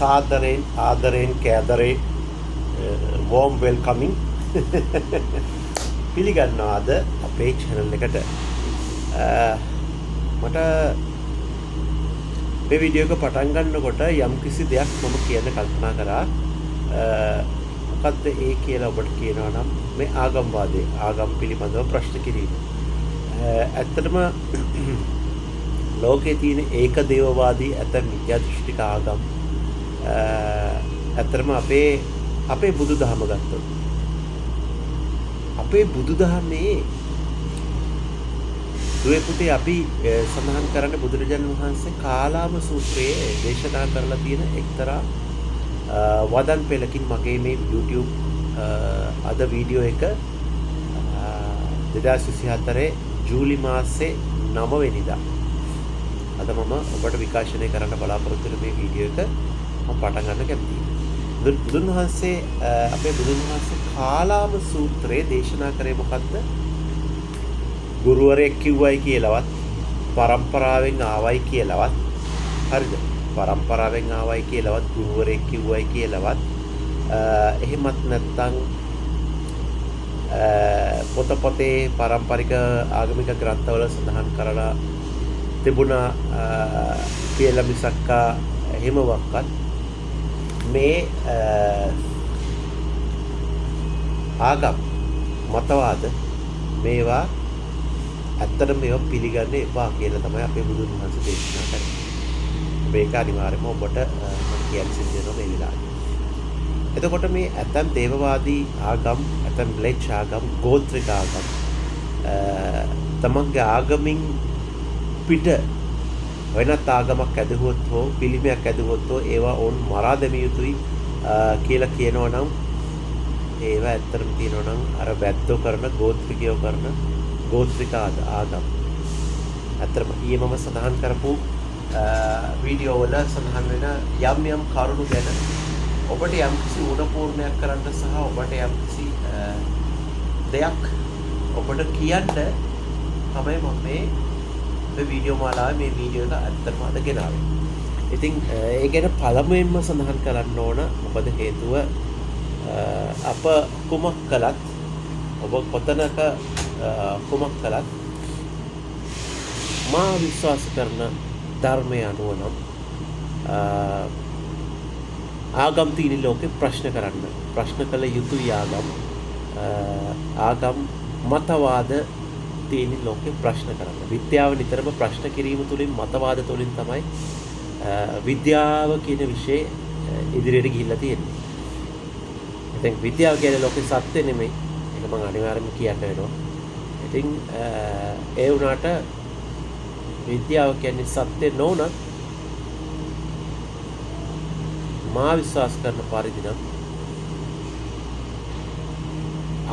සාදරයෙන් ආදරයෙන් කෑදරේ වෝම් වෙල්කමින් පිළිගන්නවාද අපේ චැනල් එකට? මට මේ විඩියෝක පටන් ගන්නකොට යම් කිසි දෙයක් මම කියන්න කල්පනා කරා. මොකක්ද ඒ කියලා ඔබට කියනවා නම් මේ ආගම්වාදය ආගම් පිළිබඳව ප්‍රශ්න කිරීම. ඇත්තටම ලෝකයේ තියෙන ඒක දේවවාදී ඇත මිත්‍යා දෘෂ්ටික ආගම් ඇත්තරම අපේ අපේ බුදු දහම ගත්තොත්. අපේ බුදු දහමේ දුවේ පුතේ අපි සඳහන් කරන්න බුදුරජාණන් වහන්සේ කාලාම සූත්‍රයේ දේශනා කරලා තියෙන එක්තරා වදන් පෙළකින් මගේ මේ YouTube අද වීඩියෝ එක 2024 ජූලි මාසේ 9 වෙනිදා අද මම ඔබට විකාශනය කරන්න බලාපොරොත්තු වෙන මේ වීඩියෝ එක. මම පටන් ගන්න කැමතියි. බුදුන් වහන්සේ අපේ බුදුන් වහන්සේ කාලාම සූත්‍රයේ දේශනා කරේ මොකද්ද? ගුරුවරයෙක් කිව්වයි කියලාවත් පරම්පරාවෙන් ආවයි කියලාවත් හරිද? පරම්පරාවෙන් ආවයි කියලාවත් ගුරුවරයෙක් කිව්වයි කියලාවත් එහෙමත් නැත්නම් පොතපතේ පාරම්පරික ආගමික ග්‍රන්ථවල සඳහන් කරලා තිබුණා කියලා මිසක්කා එහෙමවක්වත් මේ ආගම් මතවාද මේවා ඇත්තට මේවා පිළිගන්න එපා කියලා තමයි අපේ බුදුන් වහන්සේ දේශනා කරන්නේ. මේක අනිවාර්යයෙන්ම ඔබට මම කියන්න සිද්ධ වෙනවා මේ වෙලාවේ. එතකොට මේ ඇතම් දේවවාදී ආගම් ඇතම් ම්ලේච්ඡ ආගම් ගෝත්‍රික ආගම් තමන්ගේ ආගමින් පිට වෙනත් ආගමක් ඇදහුවොත් හෝ පිළිමයක් ඇදහුවොත් හෝ ඒවා ඔවුන් මරා දැමිය යුතුයි කියලා කියනවා නම් ඒවා ඇත්තටම තියෙනවා නම් අර වැද්දෝ කරන ගෝත්‍රිකයෝ කරන ගෝත්‍රික ආගම්. ඇත්තටම ඊයේ මම සඳහන් කරපු වීඩියෝ වල සඳහන් වෙන යම් යම් කරුණු ගැන ඔබට යම්කිසි උණපූර්ණයක් කරන්න සහ ඔබට යම්කිසි දෙයක් ඔබට කියන්න තමයි මම මේ මේ වීඩියෝ මාලාවේ මේ වීඩියෝ එක ඇත්තටම අද ගෙනාවේ. ඉතින් ඒ ගැන පළමුවෙන්ම සඳහන් කරන්න ඕන මොකද හේතුව අප කුමක් කළත් ඔබ කොතනක කුමක් කළත් මා විශ්වාස කරන ධර්මය අනුව නම් ආගම් තියෙන ලෝකේ ප්‍රශ්න කරන්න ප්‍රශ්න කළ යුතුයි ආගම් ආගම් මතවාද තියෙන ලෝකේ ප්‍රශ්න කරන්න. විද්‍යාව නිතරම ප්‍රශ්න කිරීම තුළින් මතවාද තුළින් තමයි විද්‍යාව කියන විෂය ඉදිරියට ගිහිල්ලා තියෙන්නේ. ඉතින් විද්‍යාව කියන්නේ ලෝකේ සත්‍ය නෙමෙයි. ඒක මම අනිවාර්යයෙන්ම කියන්න වෙනවා. ඉතින් ඒ වුණාට විද්‍යාව කියන්නේ සත්‍ය නොවුනත් මා විශ්වාස කරන පරිදි නම්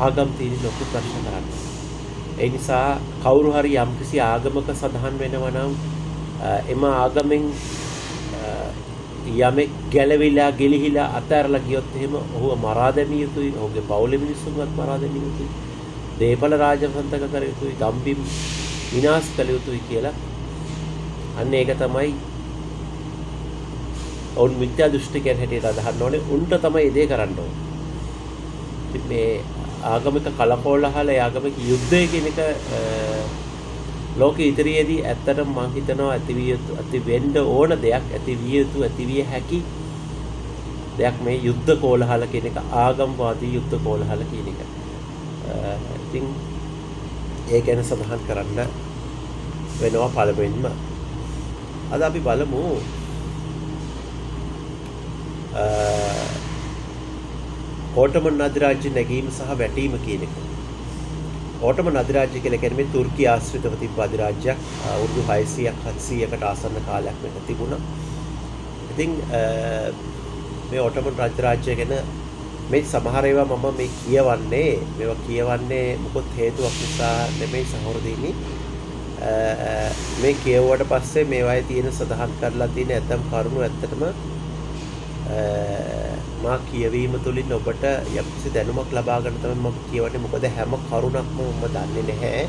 ආගම් තියෙන ලොකු ප්‍රශ්න කරන්න. ඒ නිසා කවුරු හරි යම්කිසි ආගමක සඳහන් වෙනවා නම් එම ආගමෙන් යමෙක් ගැලවිලා ගිලිහිලා අතහැරලා ගියොත් එහෙම ඔහුව මරා දැමිය යුතුයි. ඔහුගේ පවුලේ මිනිස්සුන්වත් මරා දැමිය යුතුයි. දේපල රාජසන්තක කර යුතුයි. ගම්බිම් විනාශ කළ යුතුයි කියලා. අන්න ඒක තමයි ඔවුන් මිත්‍යා දෘෂ්ටිකයන් හැටියට අදහන්න ඕනේ. උන්ට තමයි ඒ දේ කරන්න ඕනේ. ඉතින් මේ ආගමික කලකෝලහල ආගමික යුද්ධය කියන එක ලෝක ඉදිරියේදී ඇත්තටම මම හිතනවා ඇති විය යුතු ඇති වෙන්න ඕන දෙයක් ඇති විය යුතු ඇති විය හැකි දෙයක් මේ යුද්ධ කෝලහල කියන එක ආගම්වාදී යුද්ධ කෝලහල කියන එක. ඉතින් ඒ ගැන සඳහන් කරන්න වෙනවා පළමුවෙන්ම. අද අපි බලමු ඕටමන් අධිරාජ්‍ය නැගීම සහ වැටීම කියන එක. ඕටමන් අධිරාජ්‍ය කියලා කියන්නේ මේ තුර්කී ආශ්‍රිතව තිබ්බ අධිරාජ්‍යයක් අවුරුදු 600ක් 700කට ආසන්න කාලයක් මෙතන තිබුණා. ඉතින් මේ ඕටමන් අධිරාජ්‍ය ගැන මේ සමහර ඒවා මම මේ කියවන්නේ මේවා කියවන්නේ මොකොත් හේතුවක් නිසා නෙමෙයි සහෝදරයනි මේ කියවුවට පස්සේ මේවායේ තියෙන සඳහන් කරලා තියෙන ඇතම් කරුණු ඇත්තටම මා කියවීම තුළින් ඔබට යම්කිසි දැනුමක් ලබා ගන්න තමයි මම කියවන්නේ. මොකද හැම කරුණක්ම මම දන්නේ නැහැ.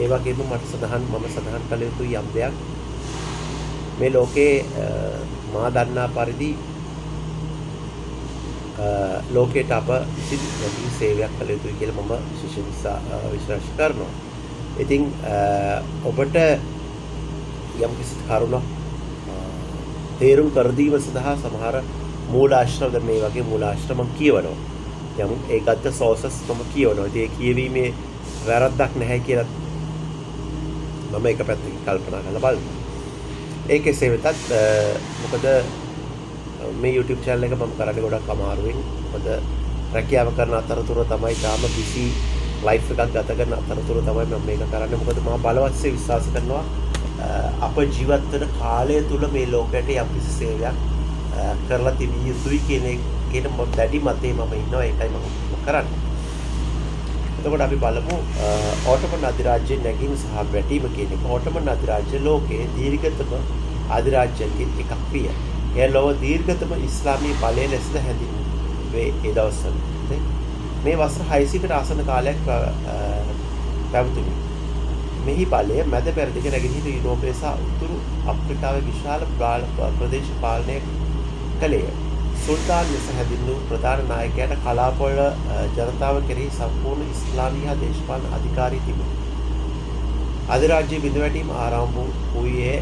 ඒ වගේම මට සඳහන් මම සඳහන් කළ යුතු යම් දෙයක්. මේ ලෝකේ මා දන්නා පරිදි ලෝකයට අප විසින් වැඩි සේවයක් කළ යුතුයි කියලා මම විශේෂ විශ්වාස කරනවා. ඉතින් ඔබට යම් කිසි කරුණක් තේරුම් කර දීම සඳහා සමහර මූලාශ්‍රම දැන් මේ වගේ මූලාශ්‍රම මම කියවනවා. යම් ඒ ගත්ත සෝසස් මම කියවනවා. ඉතින් ඒ කියවීමේ වැරද්දක් නැහැ කියලා මම එක පැත්තකින් කල්පනා කරලා බලනවා. ඒ කෙසේ වෙතත් මොකද මේ YouTube channel එක මම කරන්නේ ගොඩක් අමාරුවෙන්. මොකද රැකියාව කරන අතරතුර තමයි තාම බිසි ලයිෆ් එකක් ගත කරන අතරතුර තමයි මම මේක කරන්නේ. මොකද මම බලවත්සේ විශ්වාස කරනවා අප ජීවත් වෙන කාලය තුල මේ ලෝකයට යම්කිසි සේවයක් කරලා තිබිය යුතුයි කියන කියන දැඩි මතේ මම ඉන්නවා ඒකයි මම කරන්නේ. එතකොට අපි බලමු ඕටමන් අධිරාජ්‍ය නැගීම සහ වැටීම කියන එක. ඕටමන් අධිරාජ්‍ය ලෝකයේ දීර්ඝතම අධිරාජ්‍යයන්ගෙන් එකක් විය. එය ලොව දීර්ඝතම ඉස්ලාමීය බලය ලෙසද හැඳින්වේ ඒ දවස්වල. මේ වසර 600කට ආසන්න කාලයක් පැවතුණි. මෙහි බලය මැද පෙරදිග නැගෙනහිර යුරෝපය සහ උතුරු අප්‍රිකාවේ විශාල ප්‍රදේශ පාලනය කළේය. සුල්තාන් ලෙස හැඳින්වූ ප්‍රධාන නායකයාට කලාපොළ ජනතාව කෙරෙහි සම්පූර්ණ ඉස්ලාමී හා දේශපාලන අධිකාරී තිබුණි. අධිරාජ්‍ය බිඳවැටීම ආරම්භ වූයේ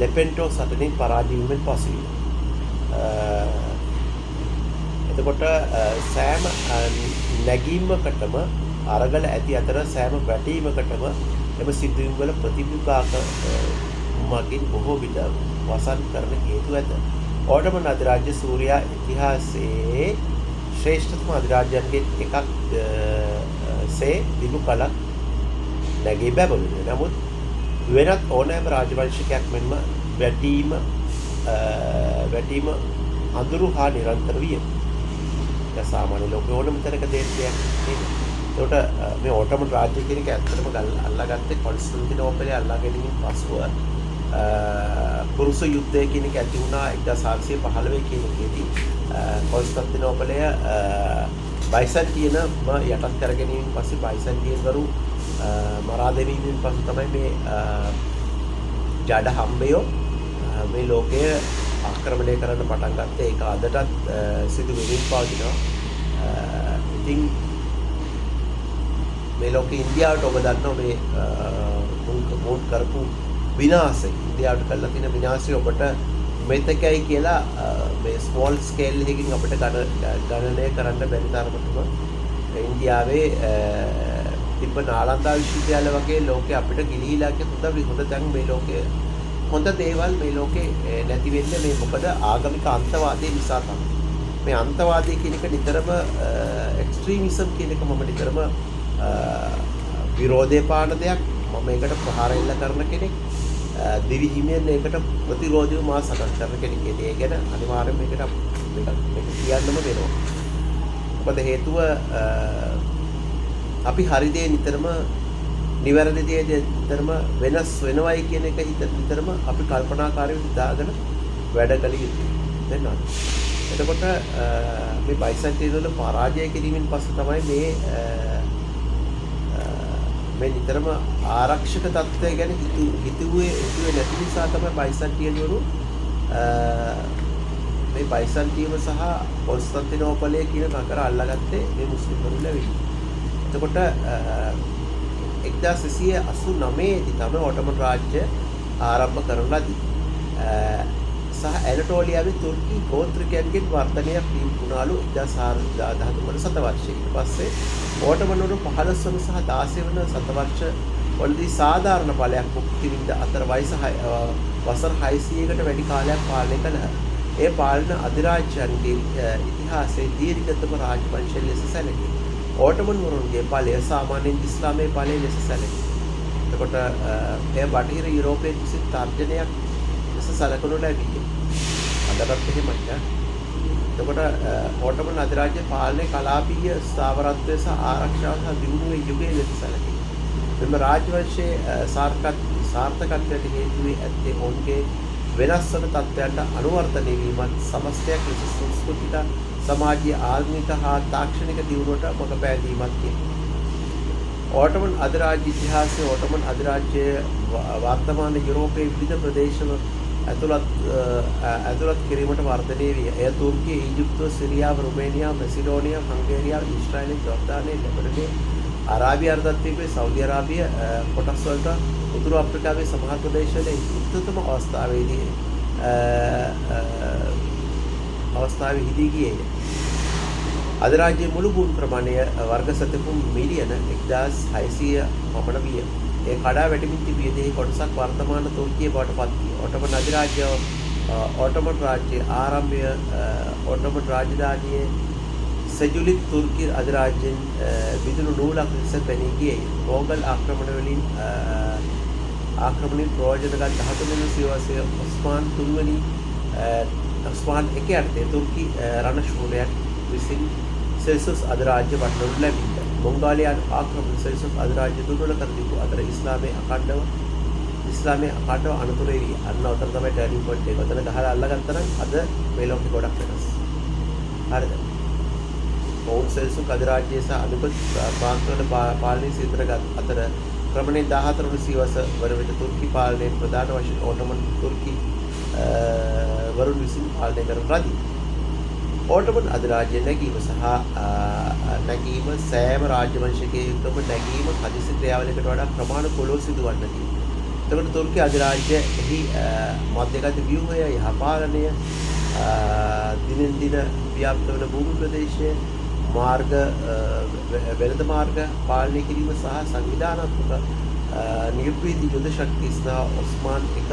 ලෙපෙන්ටෝ සටනින් පරාජය වීමෙන් පසුවය. එතකොට සෑම නැගීමකටම අරගල ඇති අතර සෑම වැටීමකටම එම සිදුවීම් වල ප්‍රතිවිපාක මගින් බොහෝ විට වසන් කරන හේතු ඇත. ඕටමන් අධිරාජ්‍ය සූරයා ඉතිහාසයේ ශ්‍රේෂ්ඨතම අධිරාජ්‍යන්ගෙන් එකක් සේ දිගු කලක් නැගේ බැබළුන. නමුත් වෙනත් ඕනෑම රාජවංශිකයක් මෙන්ම වැටීම වැටීම අඳුරු හා නිරන්තර විය. සාමාන්‍ය ලෝක ඕනම තැනක දෙයක් නේද? ඒකට මේ ඕටමන් රාජ්‍ය කියන එක ඇත්තටම අල්ලාගත්තේ කොන්ස්ටන්ටිනෝපලේ අල්ලා ගැනීමෙන් පසුව පුරුෂ යුද්ධය කියන එක ඇති වුණා 1715 කියන එකේදී. කොන්ස්ටන්ටිනෝපලය බයිසන්ටියන යටත් කර ගැනීමෙන් පස්සේ බයිසන්ටියන්වරු මරා දැමීමෙන් පසු තමයි මේ ජඩ හම්බයෝ මේ ලෝකය ආක්‍රමණය කරන්න පටන් ගත්තේ. ඒක අදටත් සිදු වෙමින් පවතිනවා. ඉතින් මේ ලෝකේ ඉන්දියාවට ඔබ දන්නවා මේ මුන් කරපු විනාශය. ඉන්දියාවට කරලා තියෙන විනාශය ඔබට මෙතකයි කියලා මේ ස්මෝල් ස්කේල් එකකින් අපිට ගණනය කරන්න බැරි තරමටම ඉන්දියාවේ තිබ්බ නාලන්දා විශ්වවිද්‍යාල වගේ ලෝකේ අපිට ගිලිහිලා කිය හොඳ හොඳ තැන් මේ ලෝකේ හොඳ දේවල් මේ ලෝකේ නැති වෙන්නේ මේ මොකද ආගමික අන්තවාදය නිසා තමයි. මේ අන්තවාදය කියන එක නිතරම එක්ස්ට්‍රීමිසම් කියන එක මම නිතරම විරෝධය පාන දෙයක් මම ඒකට ප්‍රහාර එල්ල කරන කෙනෙක් දිවිහිමියෙන් ඒකට ප්‍රතිරෝධව මා සකස් කරන කෙනෙක්. ඒ ගැන අනිවාර්යයෙන් මේකට මේක මේක කියන්නම වෙනවා. මොකද හේතුව අපි හරි දේ නිතරම නිවැරදි දේ නිතරම වෙනස් වෙනවයි කියන එක හිත නිතරම අපි කල්පනාකාරීව හිතාගෙන වැඩ කළ යුතුයි. වෙනවා. එතකොට මේ බයිසන්ටේල් වල පරාජය කිරීමෙන් පස්සේ තමයි මේ මේ නිතරම ආරක්ෂක තත්ත්වය ගැන හිතුවේ හිතුවේ නැති නිසා තමයි බයිසන්ටියන් වරු මේ බයිසන්ටියම සහ කොන්ස්ටන්ටිනෝපලය කියන නගර අල්ලගත්තේ මේ මුස්ලිම්වරු ලැබී. එතකොට 1989 දී තමයි ඔටමන් රාජ්‍ය ආරම්භ කරන ලදී. සහ ඇනටෝලියාවේ තුර්කී ගෝත්‍රිකයන්ගෙන් වර්ධනයක් වුණාලු 1413 වන සතවර්ෂයේ. ඊට පස්සේ ඕටමන්වරු 15 වන සහ 16 වන සතවර්ෂ වලදී සාධාරණ ඵලයක් මුක්ති විඳ අතර වයස වසර 600කට වැඩි කාලයක් පාලනය කළහ. ඒ පාලන අධිරාජ්‍යයන්ගේ ඉතිහාසයේ දීර්ඝතම රාජවංශය ලෙස සැලකේ. ඕටමන් වරුන්ගේ ඵලය සාමාන්‍යයෙන් ඉස්ලාමයේ ඵලය ලෙස සැලකේ. එතකොට එය බටහිර යුරෝපයේ විසින් තර්ජනයක් ලෙස සැලකනු ලැබිය. අදටත් එහෙමයි. එතකොට ඕටමන් අධිරාජ්‍ය පාලනයේ කලාපීය ස්ථාවරත්වය සහ ආරක්ෂාව සහ දියුණුවේ යුගයේ ලෙස සැලකේ. මෙම රාජවංශයේ සාර්ථක සාර්ථකත්වයට හේතු වී ඇත්තේ ඔවුන්ගේ වෙනස් වන තත්ත්වයන්ට අනුවර්තනය වීමත් සමස්තයක් ලෙස සංස්කෘතික සමාජීය ආගමික හා තාක්ෂණික දියුණුවට මඟ පෑදීමත් තියෙනවා. ඕටමන් අධිරාජ්‍ය ඉතිහාසයේ ඕටමන් අධිරාජ්‍යයේ වර්තමාන යුරෝපයේ විවිධ ප්‍රදේශවල ඇතුළත් ඇතුළත් කිරීමට වර්ධනය විය. එය තුර්කිය, ඊජිප්තුව, සිරියාව, රුමේනියාව, මැසිඩෝනියා, හංගේරියාව, ඊශ්‍රායලය, ජෝර්ඩානය, ලෙබනනය, අරාබිය අර්ධද්වීපය, සෞදි අරාබිය කොටස් වලට උතුරු අප්‍රිකාවේ සමහර ප්‍රදේශවල උත්තම අවස්ථාවේදී අවස්ථාවේ හිදී ගියේය. අධරාජ්‍ය මුළු ගුණ ප්‍රමාණය වර්ග සතකුම් මිලියන 1600 පමණ විය. ඒ කඩා වැටෙමින් තිබිය දෙහි කොටසක් වර්තමාන තුර්කිය බවට පත් විය. ඔටමන් අධිරාජ්‍ය ඔටමන් රාජ්‍යයේ ආරම්භය ඔටමන් රාජධානියේ සෙජුලිත් තුර්කි අධිරාජ්‍යයෙන් විදුණු නූලක් ලෙස පෙනී ගියේ. මෝගල් ආක්‍රමණ වලින් ආක්‍රමණයෙන් ප්‍රයෝජන ගත් 13 වෙනි සියවසේ ඔස්මාන් තුන්වෙනි ඔස්මාන් එක යටතේ තුර්කි රණශූරයන් විසින් සෙල්සස් අධරාජ්‍ය වටනු ලැබිය. මොංගාලයාන් ආක්‍රමණ සෙල්සස් අධරාජ්‍ය දුර්වල කර තිබූ අතර ඉස්ලාමයේ අඛණ්ඩව ඉස්ලාමයේ අඛණ්ඩව අනතුරේ වී අන්න උතර තමයි ටර්නින් පොයින්ට් එක. ඔතන ගහලා අල්ලගත්තා නම් අද මේ ලෝකෙ ගොඩක් වෙනස්. හරිද? මොවුන් සෙල්සුස් අධරාජ්‍යය සහ අනිකුත් ප්‍රාන්තවල පාලනය සිදුරගත් අතර ක්‍රමණයෙන් 14 වන සියවස වන විට තුර්කි පාලනයෙන් ප්‍රධාන වශයෙන් ඕටමන් තුර්කි වරුන් විසින් පාලනය කරන රජී. ඕටමන් අධිරාජ්‍ය නැගීම සහ නැගීම සෑම රාජ්‍ය වංශිකයෙකුටම නැගීම හදිසි ක්‍රියාවලියකට වඩා ප්‍රමාණ පොළොව සිදුවන්නකි. එතකොට තුර්කි අධිරාජ්‍ය එහි මධ්‍යගත ව්‍යුහය යහපාලනය දිනෙන් දින ව්‍යාප්ත වන භූමි ප්‍රදේශය මාර්ග වෙළඳ මාර්ග පාලනය කිරීම සහ සංවිධානාත්මක නිර්පීති යුද ශක්ති සහ ඔස්මාන් එක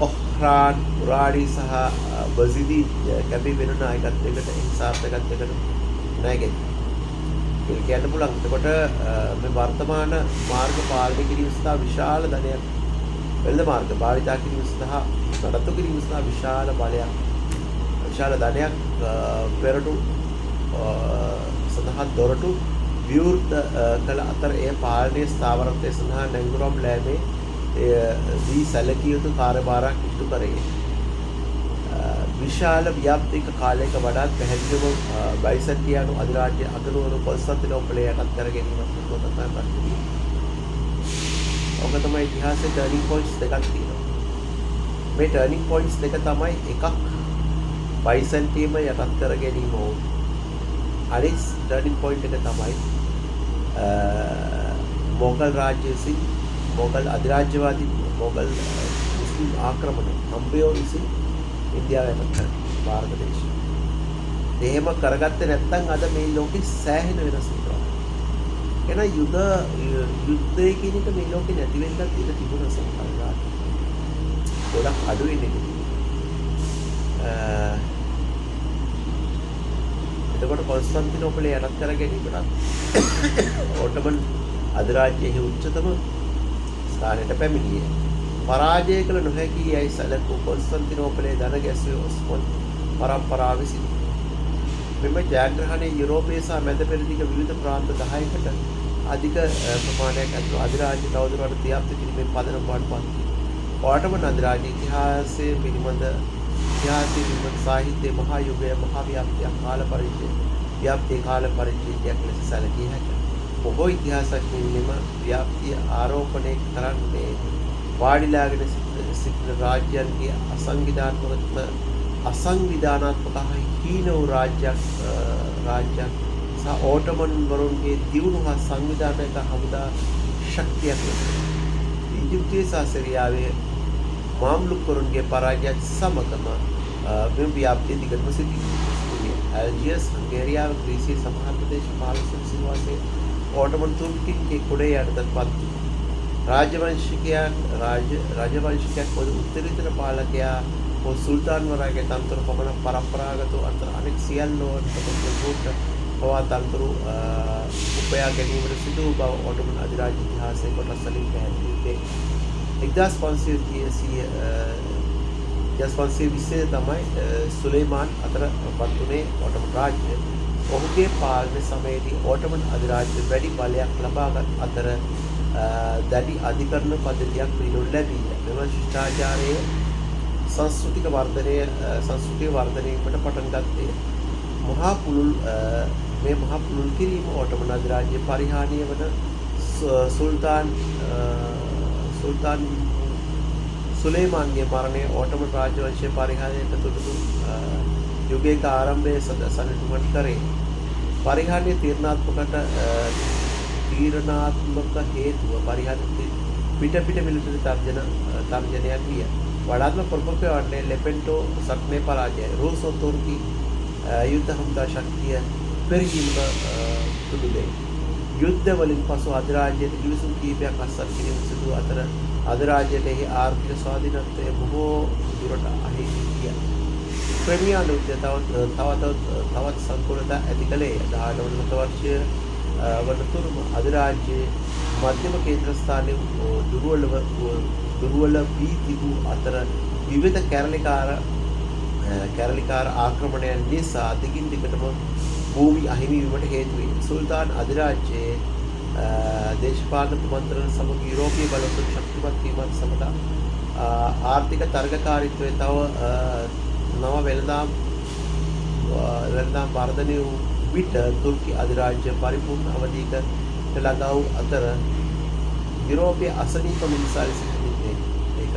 ඔහ්රාන් උරාඩි සහ බසිදී කැපී වෙන නායකත්වයකට හිංසාත්මකත්වයකට නැගෙයි. ඒක කියන්න පුළුවන්. එතකොට මේ වර්තමාන මාර්ග පාලනය කිරීම සඳහා විශාල ධනයක් වෙළඳ මාර්ග භාවිතා කිරීම සඳහා නඩත්තු කිරීම සඳහා විශාල බලයක් විශාල ධනයක් පෙරටු සඳහා දොරටු විවෘත කළ අතර එය පාලනය ස්ථාවරත්වය සඳහා නැංගුරම් ලෑමේ දී සැලකිය යුතු කාර්යභාරයක් ඉටු කරේ. විශාල ව්‍යාප්තික කාලයක වඩාත් පැහැදිලිව බයිසන්ටියානු අධිරාජ්‍ය අගනුවර කොන්ස්තන්තිනෝපලය යටත් කර ගැනීමක් තමයි පත්වී. ඕක තමයි ඉතිහාසයේ ටර්නින් පොයින්ට්ස් දෙකක් තියෙනවා. මේ ටර්නින් පොයින්ට්ස් දෙක තමයි එකක් බයිසන්ටියම යටත් කර ගැනීම වුන්. අනිත් ටර්නින් පොයින්ට් එක තමයි මොගල් රාජ්‍ය විසින් මොගල් අධිරාජ්‍යවාදී මොගල් මුස්ලිම් ආක්‍රමණ හම්බයෝ විසින් ඉන්දියාව යටත් කර ಭಾರತ දේශය. එහෙම කරගත්තේ නැත්නම් අද මේ ලෝකෙ සෑහෙන වෙනස් වෙනවා. එන යුද යුද්ධය කියන එක මේ ලෝකෙ නැති වෙන්නත් ඉඩ තිබුණා සමහරවිට. ගොඩක් අඩු වෙන්නේ. එතකොට කොන්ස්ටන්තිනෝපලේ යටත් කර ගැනීමට ඕටමන් අධිරාජ්‍යයේ උච්චතම ස්ථානයට පැමිණියේ. පරාජය කළ නොහැකි යයි සැලකූ කොන්ස්ටන්තිනෝපලේ දන ගැසුවේ ඔස්මන් පරම්පරාව විසින්. මෙම ජයග්‍රහණය යුරෝපයේ සහ මැද පෙරදිග විවිධ ප්‍රාන්ත 10කට අධික ප්‍රමාණයක් ඇතුළු අධිරාජ්‍ය තවදුරටත් ව්‍යාප්ත කිරීමේ පදනම බවට පත් වී. ඕටමන් අධිරාජ්‍ය ඉතිහාසයේ පිළිබඳ ඉතිහාසයේ පිළිබඳ සාහිත්‍යයේ මහා යුගය මහා ව්‍යාප්තියක් කාල පරිච්ඡේදය ව්‍යාප්තියේ කාල පරිච්ඡේදයක් ලෙස සැලකිය හැකියි. බොහෝ ඉතිහාසඥයින් මෙම ව්‍යාප්තිය ආරෝපණය කරන්නේ වාඩිලාගෙන සිටින රාජ්‍යයන්ගේ අසංවිධාත්මක අසංවිධානාත්මක හීන වූ රාජ්‍යයක් රාජ්‍යයක් සහ ඕටමන් වරුන්ගේ දියුණු හා සංවිධානයක හමුදා ශක්තියක් ලෙස ඊජිප්තුවේ සහ සිරියාවේ මාම්ලුක්වරුන්ගේ පරාජයත් සමගම මෙම ව්‍යාප්තිය දිගටම සිටියේ. ඇල්ජියස්, හංගේරියාව, ග්‍රීසිය සමහර ප්‍රදේශ පාලසන් සිල්වාසේ ඕටමන් තුර්කින්ගේ කුඩේ යටතට පත් වූ. රාජවංශිකයා රාජ රාජවංශිකයක් පොදු උත්තරීතර පාලකයා හෝ සුල්තාන්වරයාගේ තන්ත්‍ර පමණ පරම්පරාගත අතර අනෙක් සියල්ලෝ තොට පවා තන්තුරු උපයා ගැනීමට සිදු වූ බව ඔටමන් අධිරාජ්‍ය ඉතිහාසයේ කොටස් වලින් පැහැදිලි වේ. එක්දස් පන්සිය දස් පන්සේ විස්සේ තමයි සුලේමාන් අතර පත්වනේ ඕටම රාජ්‍ය ඔහුගේ පාලන සමයේදී ඕටමන් අධිරාජ්‍ය වැඩි බලයක් ලබාගත් අතර දැඩි අධිකරණ පද්ධතියක් පිළිනුල් ලැබී මෙම ශිෂ්ඨාචාරයේ සංස්කෘතික වර්ධනය සංස්කෘතිය වර්ධනයකට පටන් ගත්තේ මහා පුළුල් මේ මහා පුළුල් කිරීම ඕටමන් අධිරාජ්‍ය පරිහානිය වන සුල්තාන් සුල්තාන් සුලේමාන්ගේ මරණය ඕටමන් රාජවංශය පරිහාරයට තුටුතු යුගයක ආරම්භය සද සනටුමට කරේ. පරිහාරණය තීරණාත්මකට තීරණාත්මක හේතුව පරිහාර පිට පිට මිලිටරි තර්ජන තර්ජනයක් විය. වඩාත්ම ප්‍රමුඛ වන්නේ ලෙපෙන්ටෝ සක්නේ පරාජය. රූසෝ තුර්කි යුද්ධ හමුදා ශක්තිය පෙරහීමට තුඩු දෙයි. යුද්ධ වලින් පසු අධිරාජ්‍යයට කිවිසුම් කීපයක් අත්සන් කිරීම සිදු අතර අධිරාජ්‍යයට එහි ආර්ථික ස්වාධීනත්වය බොහෝ දුරට අහිමි විය. ක්‍රමියා යුද්ධය තවත් තවත් තවත් සංකූලතා ඇති කළේ 18 වන වර්ෂය වනතුරුම අධිරාජ්‍යයේ මධ්‍යම කේන්ද්‍රස්ථානයේ දුර්වලව දුර්වල වී තිබූ අතර විවිධ කැරලිකාර කැරලිකාර ආක්‍රමණයන් නිසා දිගින් දිගටම භූමි අහිමි වීමට හේතු වේ. සුල්තාන් අධිරාජ්‍යයේ දේශපාලන කුමන්ත්‍රණ සමග යුරෝපීය බලවේග ශක්තිමත් වීමත් සමග ආර්ථික තරගකාරීත්වය තව නව වෙළඳාම් වෙළඳාම් වර්ධනය වූ විට තුර්කි අධිරාජ්‍ය පරිපූර්ණ අවධීකට ළඟා වූ අතර යුරෝපයේ අසනීප මිනිසා ලෙස හිටින්නේ ඒක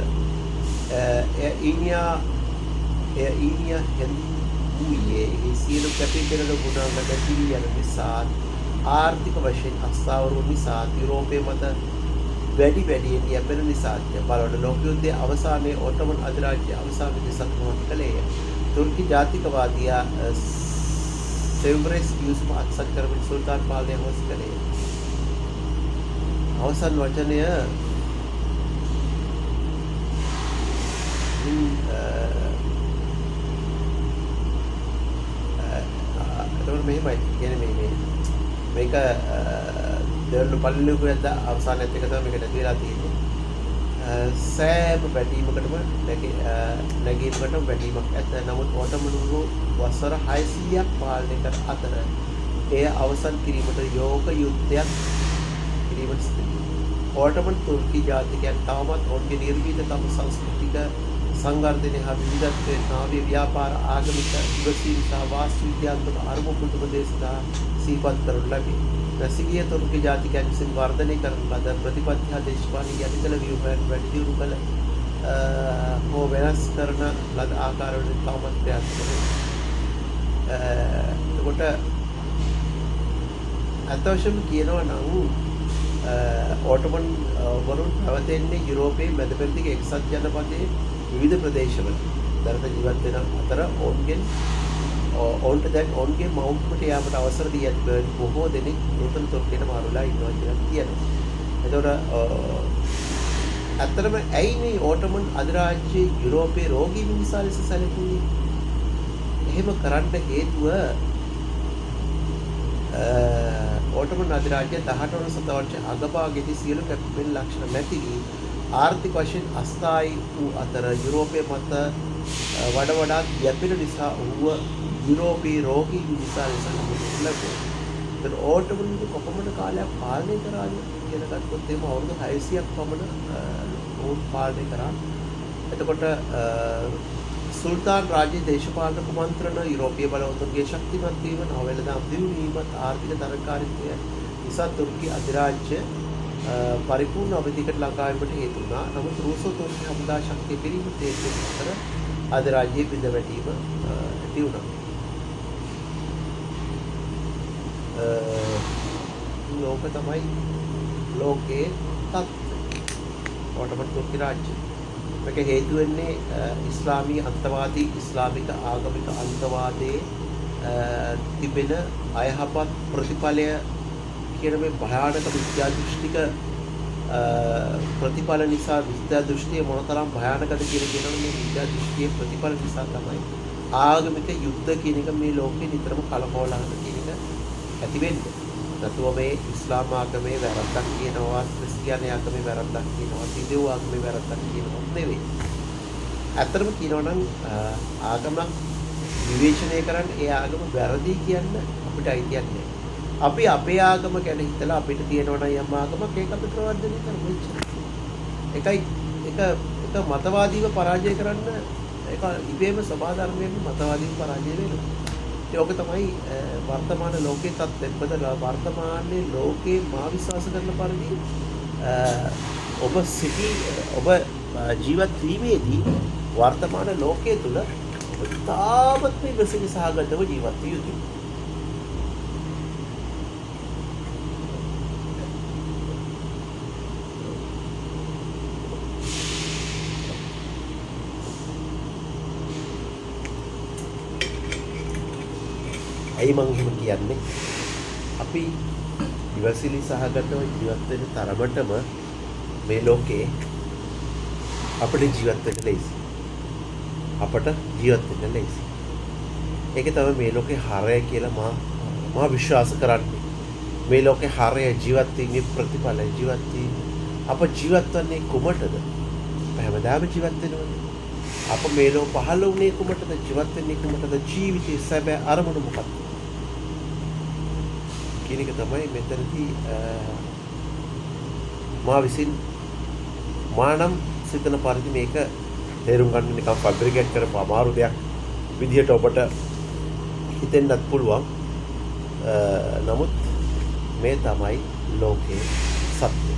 එය ඊනියා එය ඊනියා හෙන්දුයේ ඒ සියලු කැපී පෙනෙන ගුණාංග දැකිලි යන නිසා ආර්ථික වශයෙන් අස්ථාවරු නිසා යුරෝපයේ මත වැඩි වැඩියෙන් යැපෙන නිසා බලවන ලෝක යුද්ධයේ අවසානයේ ඔටමන් අධිරාජ්‍ය අවසාන විදසක්මත් කළේය. තුර්කි ජාතිකවාදියා සෙව්බ්‍රෙස් යුසුම අත්සන් කරමින් සුල්තාන් පාලනය හොස් කළේ. අවසන් වචනය එතකොට මෙහෙමයි කියන්නේ මේ මේ මේක දෙවලු පල්ලුක ඇද්ද අවසානයේත් එක තමයි මේක නැති වෙලා තියෙන්නේ සෑම බැටීමකටම නැගීමකට බැටීමක් ඇත නමුත් ඕටමනුරු වසර 600ක් පාලනය කර අතර එය අවසන් කිරීමට යෝග යුද්ධයක් කිරීමට සිදුවිය. ඕටමන් තුර්කි ජාතිකයන් තවමත් ඔවුන්ගේ නිර්භීතකම සංස්කෘතික සංවර්ධනය හා විවිධත්වය නාව්‍ය ව්‍යාපාර ආගමික ඉවසීම් සහ වාස්තු විද්‍යාත්මක අරුම පුදුපදේශ සීපත් කරනු ලැබේ. රැසිගිය තුර්කි ජාතිකයන් විසින් වර්ධනය කරන ලද ප්‍රතිපත්ති හා දේශපාලන යටිකල ව්‍යුහයන් වැඩි දියුණු කළ හෝ වෙනස් කරන ලද ආකාරවලින් තවමත් ක්‍රියාත්මක වෙනවා. එතකොට ඇත්ත වශයෙන්ම කියනවා නම් ඕටමන් වරුන් පැවතෙන්නේ යුරෝපයේ මැද පෙරදිග එක්සත් ජනපදයේ විවිධ ප්‍රදේශවල දරට ජීවත් වෙන අතර ඔවුන්ගෙන් ඔවුන්ට දැන් ඔවුන්ගේ මවුන්ට්මට යාමට අවසර දී ඇති බව බොහෝ දෙනෙක් නූතන තුර්කයට මාරුලා ඉන්නවා කියලා කියනවා. එතකොට ඇත්තටම ඇයි මේ ඕටමන් අධිරාජ්‍යයේ යුරෝපයේ රෝගී මිනිසා ලෙස සැලකුවේ? එහෙම කරන්න හේතුව ඕටමන් අධිරාජ්‍ය 18 වන සතවර්ෂ අගභාගයේදී සියලු කැපිපෙන ලක්ෂණ නැති වී ආර්ථික වශයෙන් අස්ථායි වූ අතර යුරෝපය මත වඩ වඩාත් යැපෙන නිසා ඔහුව යුරෝපී රෝගී නිසා ලෙස හඳුන්වනු ලැබුවා. ඒතර ඕටමන් කොපමණ කාලයක් පාලනය කරාද කියලා ගත්තොත් එimhe අවුරුදු 600ක් පමණ ඔවුන් පාලනය කරා. එතකොට සුල්තාන් රාජ්‍ය දේශපාලන කුමන්ත්‍රණ යුරෝපීය බලවතුන්ගේ ශක්තිමත් වීම නවවෙලදාම් දියුණුවීමත් ආර්ථික තරකාරීත්වය නිසා තුර්කි අධිරාජ්‍ය පරිපූර්ණ අවධිකට ලංකාවීමට හේතු වුණා. නමුත් රූසෝ තුර්කි හමුදා ශක්තිය පිරීමට හේතු අතර අද රාජ්‍යයේ බිඳ වැටීම ඇති වුණා. ලෝක තමයි ලෝකයේ තත්ත්වය. ඔටමන් තුර්කි රාජ්‍ය. මේක හේතු වෙන්නේ ඉස්ලාමී අන්තවාදී ඉස්ලාමික ආගමික අන්තවාදයේ තිබෙන අයහපත් ප්‍රතිඵලය කියන මේ භයානක මිත්‍යා දෘෂ්ටික ප්‍රතිඵල නිසා මිත්‍යා දෘෂ්ටිය මොනතරම් භයානකද කියන කියනවා මේ මිත්‍යා දෘෂ්ටියේ ප්‍රතිඵල නිසා තමයි ආගමික යුද්ධ කියන එක මේ ලෝකේ නිතරම කලකෝලහල කියන එක ඇති වෙන්නේ. නැතුව මේ ඉස්ලාම් ආගමේ වැරද්දක් කියනවා, ක්‍රිස්තියානි ආගමේ වැරද්දක් කියනවා, සිදෙව් ආගමේ වැරද්දක් කියනවා නෙවෙයි. ඇත්තටම කියනවා නම් ආගමක් විවේචනය කරන්න ඒ ආගම වැරදි කියන්න අපිට අයිතියක් නෑ. අපි අපේ ආගම ගැන හිතලා අපිට තියෙනවා නම් යම් ආගමක් ඒක අපි ප්‍රවර්ධනය කරමු එච්චරයි. එකයි එක එක මතවාදීව පරාජය කරන්න ඒක ඉබේම සබා ධර්මයෙන් මතවාදීව පරාජය වෙනවා. ඒක තමයි වර්තමාන ලෝකයේ තත්ත්වය. මොකද වර්තමානයේ ලෝකේ මා විශ්වාස කරන පරිදි ඔබ සිටි ඔබ ජීවත් වීමේදී වර්තමාන ලෝකයේ තුල ඔබ තාමත් මේ විසිලි සහගතව ජීවත් විය යුතුයි. ඇයි මං එහෙම කියන්නේ? අපි ඉවසිලි සහගතව ජීවත් වෙන තරමටම මේ ලෝකේ අපිට ජීවත් වෙන්න ලේසි. අපට ජීවත් වෙන්න ලේසි. ඒක තමයි මේ ලෝකේ හරය කියලා මා මා විශ්වාස කරන්නේ. මේ ලෝකේ හරය ජීවත් වීමේ ප්‍රතිඵල ජීවත් වීම අප ජීවත් වන්නේ කුමටද? හැමදාම ජීවත් වෙනවනේ. අප මේ ලෝක පහළ වුණේ කුමටද? ජීවත් වෙන්නේ කුමටද? ජීවිතයේ සැබෑ අරමුණ මොකක්ද? කියන එක තමයි මෙතනදී මා විසින් මා නම් සිතන පරිදි මේක තේරුම් ගන්න නිකන් ෆැබ්‍රිකේට් කරපු අමාරු දෙයක් විදිහට ඔබට හිතෙන්නත් පුළුවන්. නමුත් මේ තමයි ලෝකයේ සත්‍යය.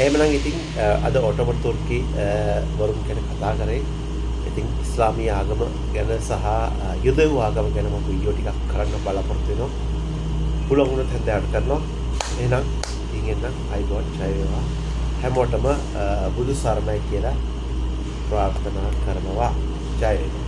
එහෙමනම් ඉතින් අද ඔටෝමන් තුර්කි වරුන් ගැන කතා කරේ. ඉතින් ඉස්ලාමීය ආගම ගැන සහ යුදෙව් ආගම ගැන මම වීඩියෝ ටිකක් කරන්න බලාපොරොත්තු වෙනවා. පුළුවන් වුණොත් හැන්දෑවට කරනවා. එහෙනම් ඉතින් එන්න අයිබෝන් ජය වේවා. හැමෝටම බුදු සරණයි කියලා ප්‍රාර්ථනා කරනවා. ජය වේවා.